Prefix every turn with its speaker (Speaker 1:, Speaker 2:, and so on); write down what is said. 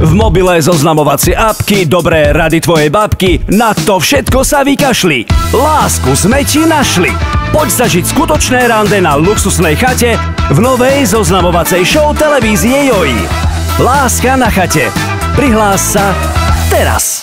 Speaker 1: V mobile zoznamovacie apky, dobré rady tvojej babky, na to všetko sa vykašli. Lásku sme ti našli. Poď zažiť skutočné rande na luxusnej chate v novej zoznamovacej show televízie JOI. Láska na chate. Prihlás sa teraz.